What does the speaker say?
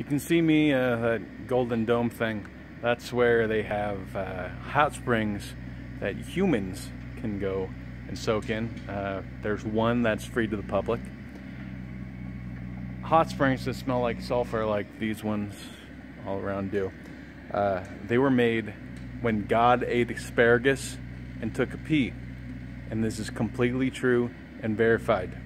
You can see me, uh, that Golden Dome thing. That's where they have uh, hot springs that humans can go and soak in. Uh, there's one that's free to the public. Hot springs that smell like sulfur, like these ones all around do. Uh, they were made when God ate asparagus and took a pee. And this is completely true and verified.